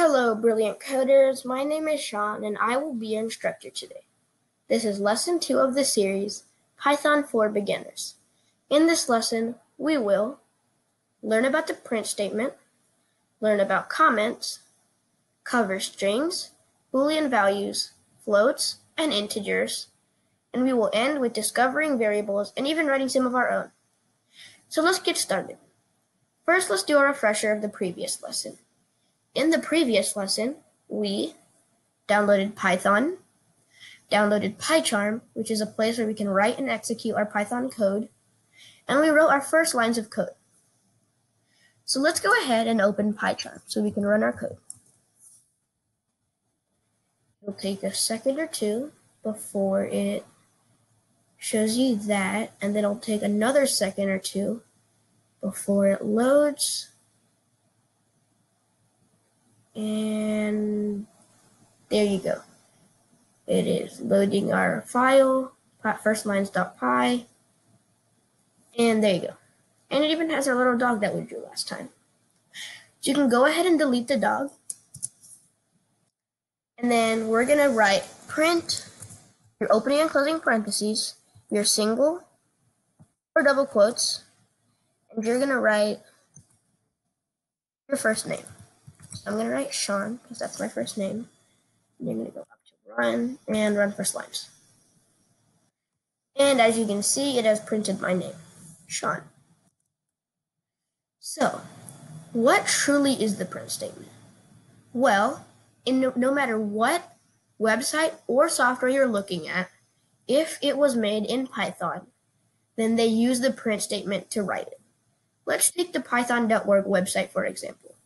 Hello, brilliant coders. My name is Shawn, and I will be your instructor today. This is lesson two of the series, Python for Beginners. In this lesson, we will learn about the print statement, learn about comments, cover strings, Boolean values, floats, and integers, and we will end with discovering variables and even writing some of our own. So let's get started. First, let's do a refresher of the previous lesson. In the previous lesson, we downloaded Python, downloaded PyCharm, which is a place where we can write and execute our Python code, and we wrote our first lines of code. So let's go ahead and open PyCharm so we can run our code. It'll take a second or two before it shows you that, and then it'll take another second or two before it loads. And there you go. It is loading our file, firstlines.py. And there you go. And it even has our little dog that we drew last time. So you can go ahead and delete the dog. And then we're going to write print your opening and closing parentheses, your single or double quotes, and you're going to write your first name. I'm going to write Shawn because that's my first name. And you're going to go up to run and run firstlines. And as you can see, it has printed my name, Shawn. So, what truly is the print statement? Well, in no, no matter what website or software you're looking at, if it was made in Python, then they use the print statement to write it. Let's take the python.org website for example.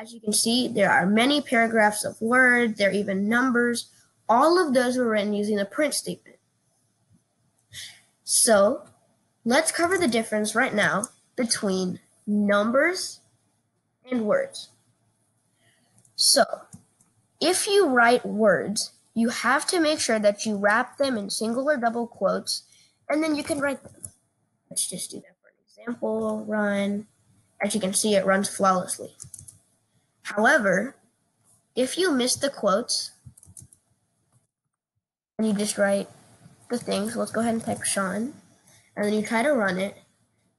As you can see, there are many paragraphs of words, there are even numbers. All of those were written using the print statement. So let's cover the difference right now between numbers and words. So if you write words, you have to make sure that you wrap them in single or double quotes, and then you can write them. Let's just do that for an example. Run. As you can see, it runs flawlessly. However, if you miss the quotes and you just write the things, let's go ahead and type Shawn, and then you try to run it,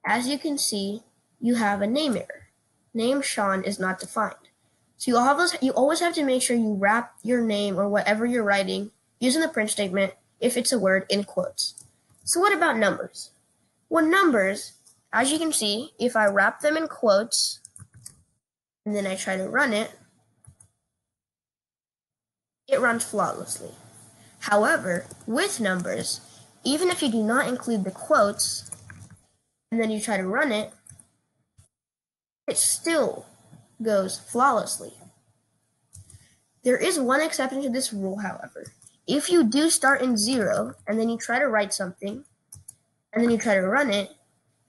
as you can see, you have a name error. Name Shawn is not defined. So you always you always have to make sure you wrap your name or whatever you're writing using the print statement if it's a word in quotes. So what about numbers? Well, numbers, as you can see, if I wrap them in quotes, and then I try to run it, it runs flawlessly. However, with numbers, even if you do not include the quotes, and then you try to run it, it still goes flawlessly. There is one exception to this rule, however. If you do start in zero, and then you try to write something, and then you try to run it,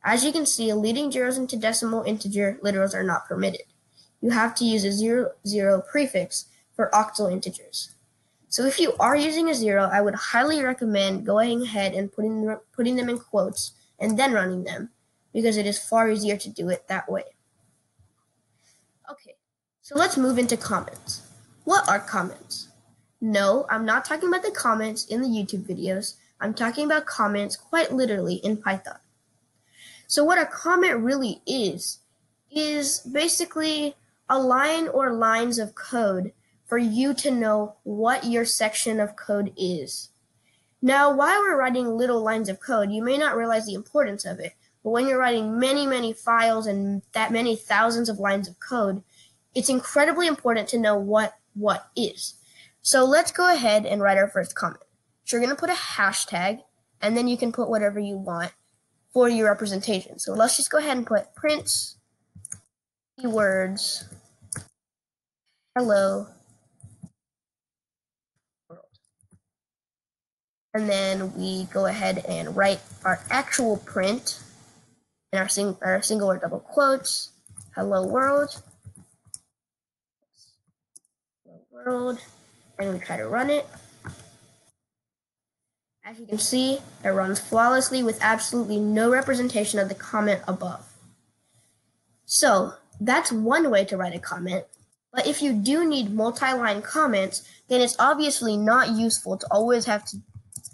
as you can see, leading zeros into decimal integer literals are not permitted you have to use a zero, zero prefix for octal integers. So if you are using a zero, I would highly recommend going ahead and putting, putting them in quotes and then running them because it is far easier to do it that way. Okay, so let's move into comments. What are comments? No, I'm not talking about the comments in the YouTube videos. I'm talking about comments quite literally in Python. So what a comment really is, is basically a line or lines of code for you to know what your section of code is. Now, while we're writing little lines of code, you may not realize the importance of it, but when you're writing many, many files and that many thousands of lines of code, it's incredibly important to know what what is. So let's go ahead and write our first comment. So you're going to put a hashtag, and then you can put whatever you want for your representation. So let's just go ahead and put prints keywords hello world. And then we go ahead and write our actual print in our, sing our single or double quotes, hello world, hello world, and we try to run it. As you can see, it runs flawlessly with absolutely no representation of the comment above. So that's one way to write a comment. But if you do need multi-line comments, then it's obviously not useful to always have to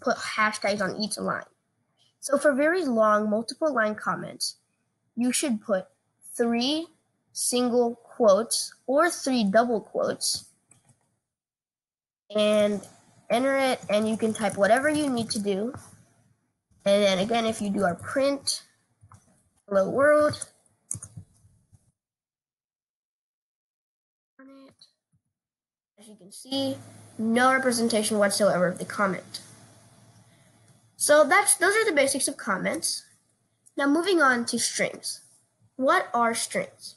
put hashtags on each line. So for very long multiple line comments, you should put three single quotes or three double quotes and enter it and you can type whatever you need to do. And then again, if you do our print, hello world, as you can see, no representation whatsoever of the comment. So that's those are the basics of comments. Now moving on to strings. What are strings?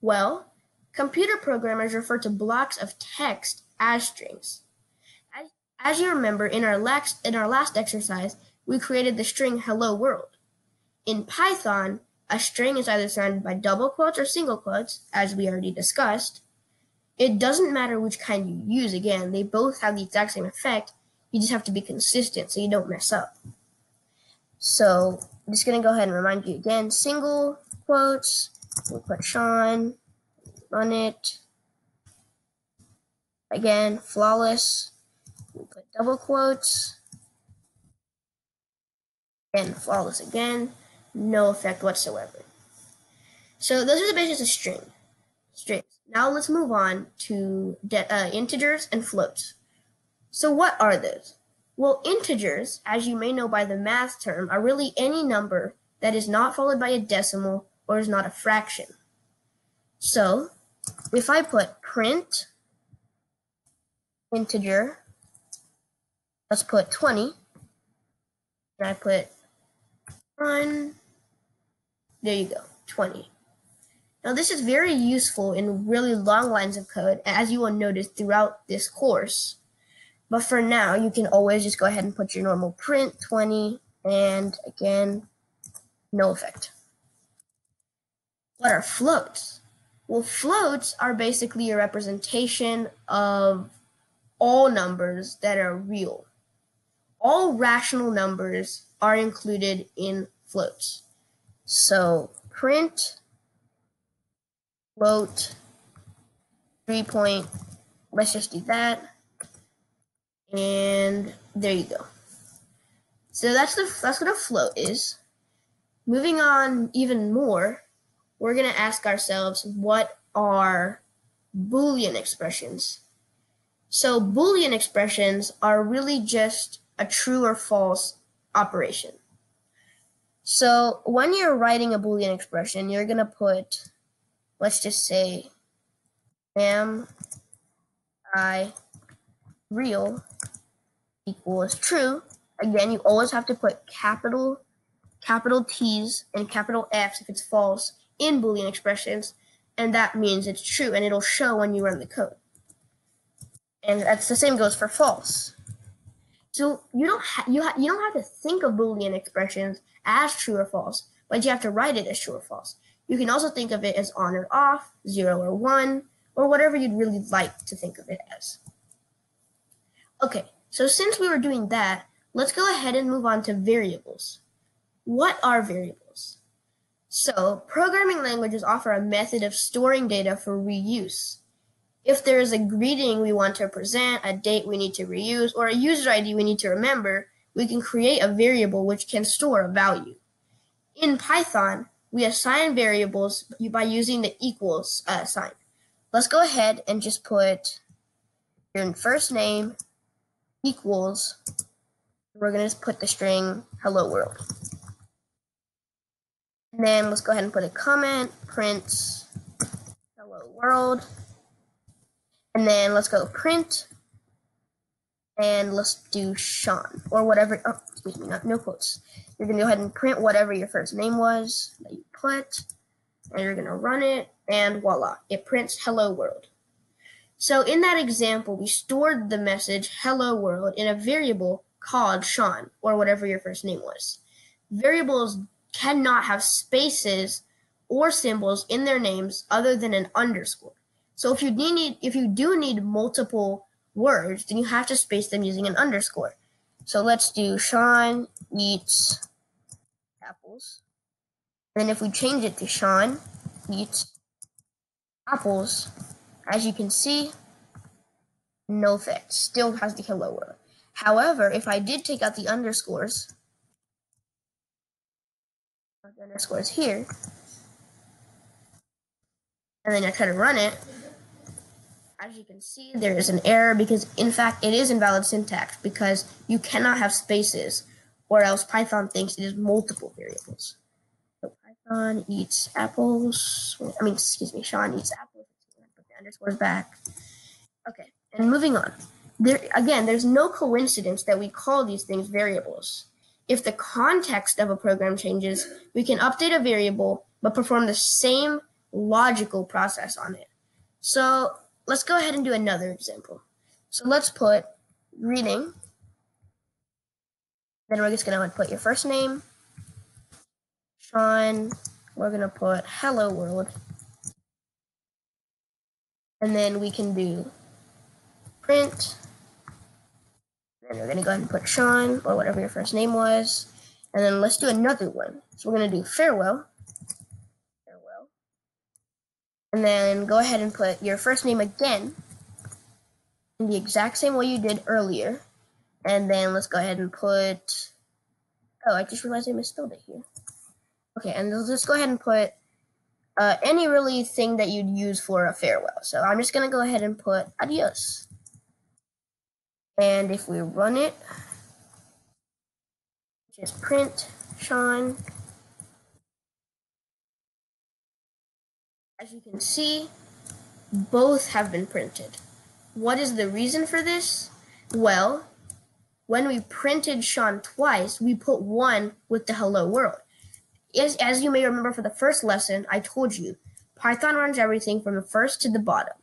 Well, computer programmers refer to blocks of text as strings. As, as you remember in our last in our last exercise, we created the string hello world. In Python, a string is either surrounded by double quotes or single quotes, as we already discussed. It doesn't matter which kind you use, again, they both have the exact same effect, you just have to be consistent so you don't mess up. So I'm just going to go ahead and remind you again. Single quotes. We'll put Shawn on it. Again, flawless. We'll put double quotes. And flawless again. No effect whatsoever. So those are the basics of string. Strings. Now let's move on to uh, integers and floats. So what are those? Well, integers, as you may know by the math term, are really any number that is not followed by a decimal or is not a fraction. So, if I put print integer, let's put 20, and I put one, there you go, 20. Now this is very useful in really long lines of code, as you will notice throughout this course. But for now, you can always just go ahead and put your normal print 20 and again, no effect. What are floats? Well, floats are basically a representation of all numbers that are real. All rational numbers are included in floats. So print float three point, let's just do that. And there you go. So that's the that's what a float is. Moving on even more, we're going to ask ourselves what are Boolean expressions? So Boolean expressions are really just a true or false operation. So when you're writing a Boolean expression, you're going to put, let's just say, am I real equals true. Again, you always have to put capital capital T's and capital F's if it's false in Boolean expressions, and that means it's true, and it'll show when you run the code. And that's the same goes for false. So you don't you you don't have to think of Boolean expressions as true or false, but you have to write it as true or false. You can also think of it as on or off, zero or one, or whatever you'd really like to think of it as. Okay, so since we were doing that, let's go ahead and move on to variables. What are variables? So, programming languages offer a method of storing data for reuse. If there is a greeting we want to present, a date we need to reuse, or a user ID we need to remember, we can create a variable which can store a value. In Python, we assign variables by using the equals uh, sign. Let's go ahead and just put your first name equals, we're going to just put the string hello world. And then let's go ahead and put a comment, print hello world. And then let's go print, and let's do Shawn, or whatever, oh, excuse me, not, no quotes. You're to go ahead and print whatever your first name was that you put, and you're to run it, and voila, it prints hello world. So in that example, we stored the message hello world in a variable called Shawn or whatever your first name was. Variables cannot have spaces or symbols in their names other than an underscore. So if you need if you do need multiple words, then you have to space them using an underscore. So let's do Shawn eats apples. And if we change it to Shawn eats apples, As you can see, no effect. Still has the hello world. However, if I did take out the underscores, the underscores here, and then I try to run it, as you can see, there is an error because, in fact, it is invalid syntax because you cannot have spaces or else Python thinks it is multiple variables. So Python eats apples. I mean, excuse me, Shawn eats apples. Put the underscores back. Okay, and moving on. There again, there's no coincidence that we call these things variables. If the context of a program changes, we can update a variable but perform the same logical process on it. So let's go ahead and do another example. So let's put greeting. Then we're just going to put your first name, Shawn. We're going to put hello world. And then we can do print. And we're going to go ahead and put Shawn or whatever your first name was. And then let's do another one. So we're going to do farewell. And then go ahead and put your first name again in the exact same way you did earlier. And then let's go ahead and put, oh, I just realized I misspelled it here. Okay, and let's just go ahead and put uh, any really thing that you'd use for a farewell. So I'm just going to go ahead and put adios. And if we run it, just print Shawn As you can see, both have been printed. What is the reason for this? Well, when we printed Shawn twice, we put one with the hello world. As, as you may remember for the first lesson, I told you, Python runs everything from the first to the bottom.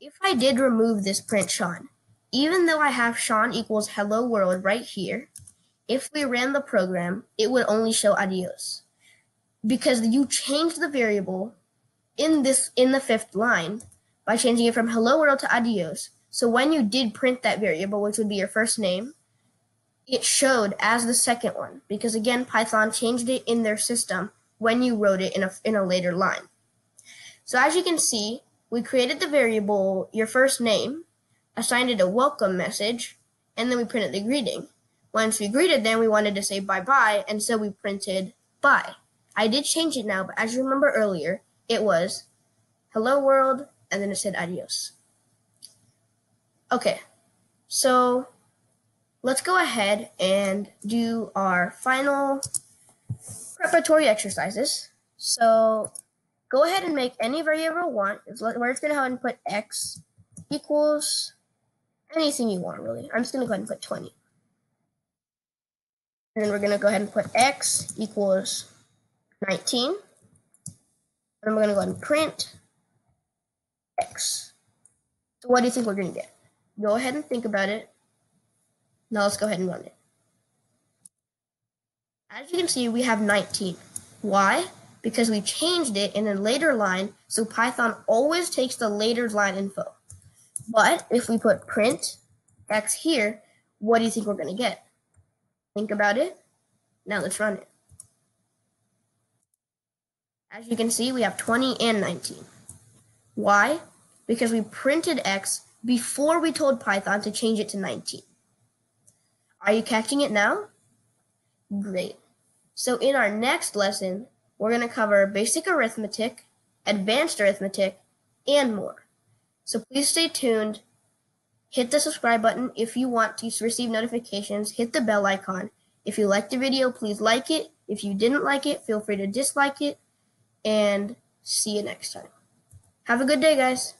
If I did remove this print Shawn, even though I have Shawn equals hello world right here, if we ran the program, it would only show adios. Because you changed the variable in this in the fifth line by changing it from hello world to adios. So when you did print that variable, which would be your first name, it showed as the second one because again Python changed it in their system when you wrote it in a in a later line. So as you can see, we created the variable your first name, assigned it a welcome message, and then we printed the greeting. Once we greeted them, we wanted to say bye bye, and so we printed bye. I did change it now, but as you remember earlier, it was hello world, and then it said adios. Okay, so let's go ahead and do our final preparatory exercises. So go ahead and make any variable you want. We're just going to go ahead and put x equals anything you want, really. I'm just going to go ahead and put 20. And then we're going to go ahead and put x equals 19. And we're going to go ahead and print x. So what do you think we're going to get? Go ahead and think about it. Now let's go ahead and run it. As you can see, we have 19. Why? Because we changed it in a later line, so Python always takes the later line info. But if we put print x here, what do you think we're going to get? Think about it. Now let's run it. As you can see, we have 20 and 19. Why? Because we printed x before we told Python to change it to 19. Are you catching it now? Great. So in our next lesson, we're going to cover basic arithmetic, advanced arithmetic, and more. So please stay tuned. Hit the subscribe button if you want to receive notifications. Hit the bell icon. If you liked the video, please like it. If you didn't like it, feel free to dislike it and see you next time. Have a good day, guys.